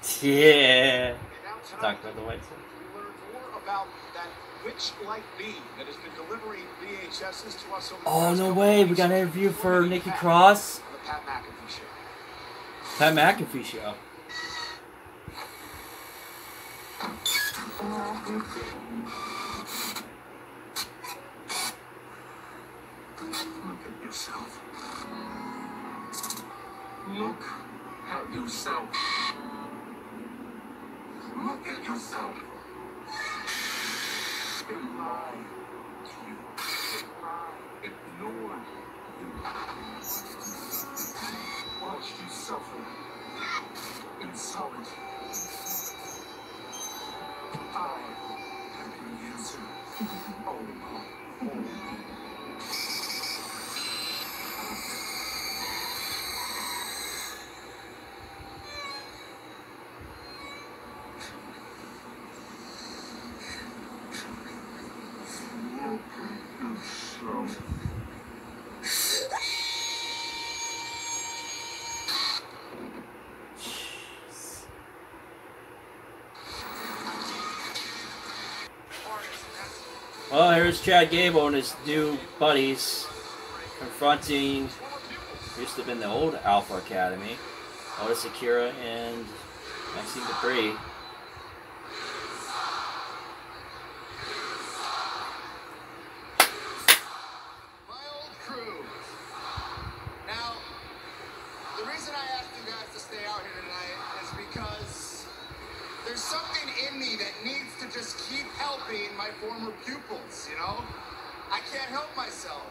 Yeah. Now Talk about the Wyatt Sicks. we learn more about that witch-like being that has been delivering VHSs to us over Oh no way! We got an interview for Nikki Cross. on the Pat McAfee show. Pat McAfee show. Look at yourself. Look at yourself. Look at yourself. They lied Well, here's Chad Gable and his new buddies confronting. Used to have been the old Alpha Academy. Otis Akira and Maxine Dupree. My old crew. Now, the reason I asked you guys to stay out here tonight is because there's something in me that needs to just keep helping my former pupils, you know? I can't help myself.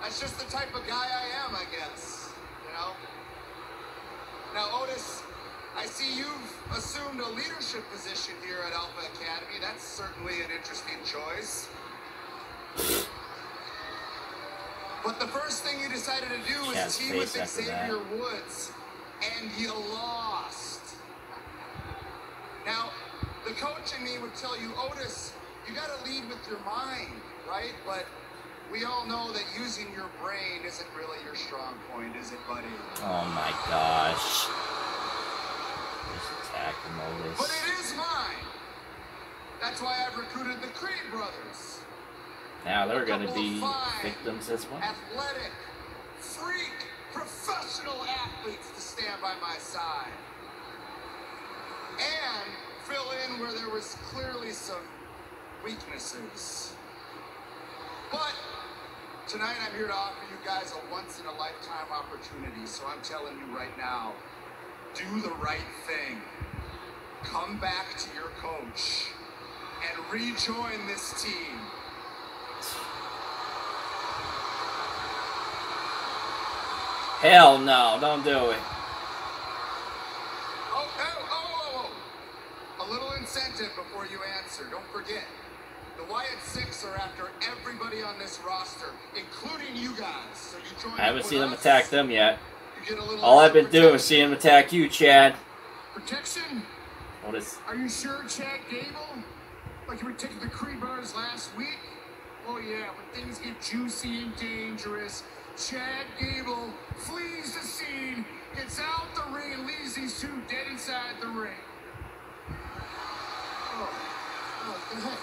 That's just the type of guy I am, I guess, you know? Now, Otis, I see you've assumed a leadership position here at Alpha Academy. That's certainly an interesting choice. But the first thing you decided to do was Chad's team with Xavier Woods, and you lost. Now, the coach in me would tell you, Otis, you got to lead with your mind, right? But we all know that using your brain isn't really your strong point, is it, buddy? Oh my gosh. Just attack him, But it is mine. That's why I've recruited the Creed brothers. Now they're gonna be victims as well. athletic, freak, professional athletes to stand by my side. And fill in where there was clearly some weaknesses. But tonight I'm here to offer you guys a once in a lifetime opportunity. So I'm telling you right now, do the right thing. Come back to your coach and rejoin this team. Hell no, don't do it. Oh, oh, oh, oh, oh. A little incentive before you answer. Don't forget. Wyatt Sicks are after everybody on this roster, including you guys. So you join I haven't seen them attack them yet. you get a little All I've been doing is seeing them attack you, Chad. Protection? Otis. Are you sure, Chad Gable? Like you were taking the Creed brothers last week? Oh yeah, when things get juicy and dangerous, Chad Gable flees the scene, gets out the ring, and leaves these two dead inside the ring. Oh, oh, go ahead.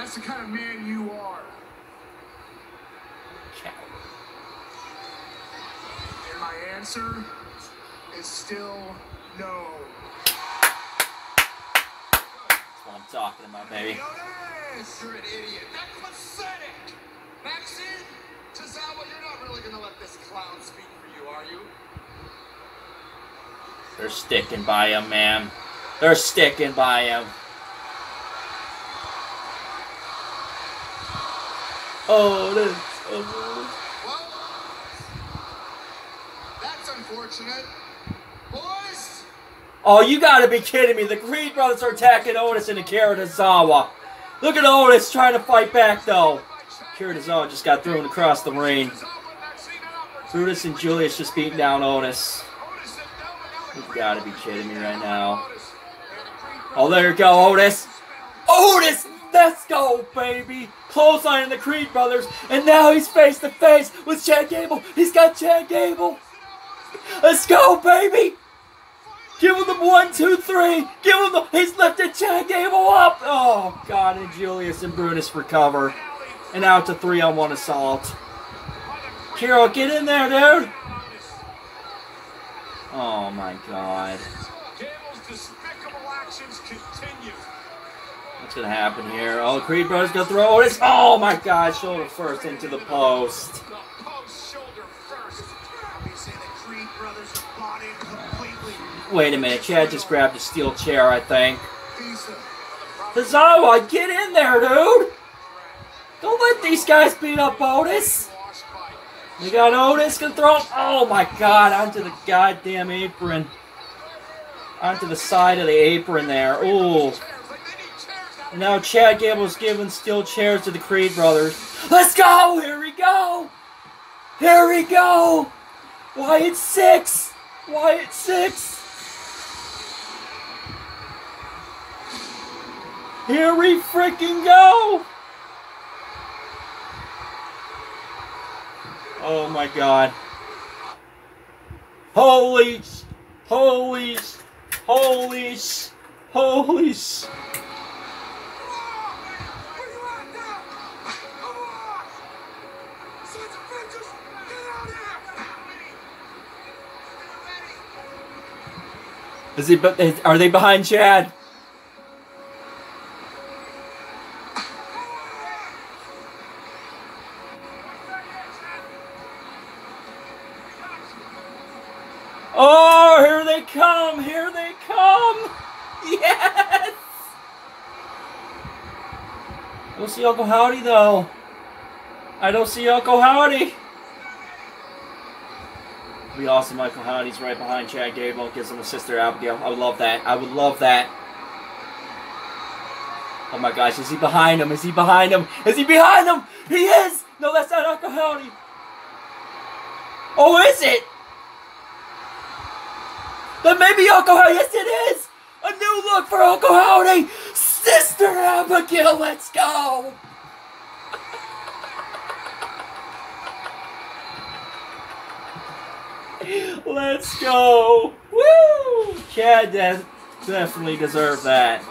That's the kind of man you are. Chad. And my answer is still no. That's what I'm talking about, baby. You're an idiot. That's pathetic. Maxine, Tozawa, you're not really gonna let this clown speak for you, are you? They're sticking by him, man. They're sticking by him. Oh, Otis. Otis. Well, that's unfortunate. Boys, Oh, you gotta be kidding me. The Creed brothers are attacking Otis and Akira. Look at Otis trying to fight back, though. Akira just got thrown across the ring. Brutus and Julius just beating down Otis. You gotta be kidding me right now. Oh, there you go, Otis. Otis, let's go, baby. Clothesline the Creed brothers, and now he's face to face with Chad Gable. He's got Chad Gable. Let's go, baby. Give him the one, two, three. Give him the. He's lifted Chad Gable up. Oh God! And Julius and Brutus recover, and now it's a three on one assault. Kiro, get in there, dude. Oh my God. Gable's despicable actions continue. What's gonna happen here? Oh, Creed Brothers gonna throw Otis. Oh my God! Shoulder first into the post. The the. Wait a minute. Chad just grabbed a steel chair, I think. Tozawa, get in there, dude. Don't let these guys beat up Otis. We got Otis gonna throw. Oh my god, onto the goddamn apron. Onto the side of the apron there. Ooh. Now Chad Gable's giving steel chairs to the Creed brothers. Let's go! Here we go! Here we go! Wyatt Sicks! Wyatt Sicks! Here we freaking go! Oh my god. Holy, holy, holy, holy. Is he? Are they behind Chad? Oh, here they come! Here they come! Yes! Don't see Uncle Howdy though. I don't see Uncle Howdy. Be awesome. Michael Howdy's right behind Chad Gable. Gives him a sister Abigail. I would love that. I would love that. Oh my gosh, is he behind him? Is he behind him? Is he behind him? He is! No, that's not Uncle Howdy. Oh, is it? Then maybe Uncle Howdy. Yes, it is! A new look for Uncle Howdy! Sister Abigail, let's go! Let's go! Woo! Chad de- definitely deserved that.